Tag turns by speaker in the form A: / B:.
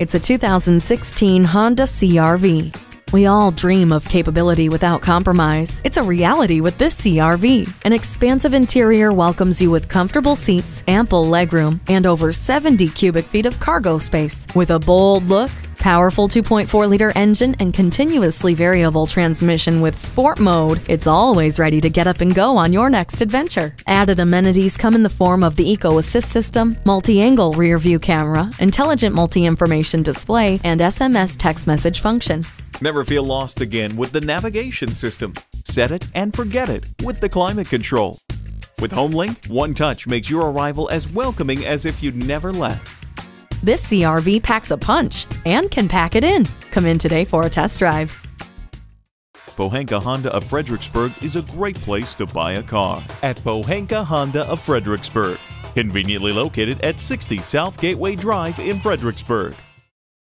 A: It's a 2016 Honda CRV. We all dream of capability without compromise. It's a reality with this CRV. An expansive interior welcomes you with comfortable seats, ample legroom, and over 70 cubic feet of cargo space. With a bold look, powerful 2.4 liter engine, and continuously variable transmission with sport mode, it's always ready to get up and go on your next adventure. Added amenities come in the form of the Eco Assist system, multi angle rear view camera, intelligent multi information display, and SMS text message function.
B: Never feel lost again with the navigation system. Set it and forget it with the climate control. With HomeLink, one touch makes your arrival as welcoming as if you'd never left.
A: This CRV packs a punch and can pack it in. Come in today for a test drive.
B: Pohanka Honda of Fredericksburg is a great place to buy a car. At Pohanka Honda of Fredericksburg, conveniently located at 60 South Gateway Drive in Fredericksburg.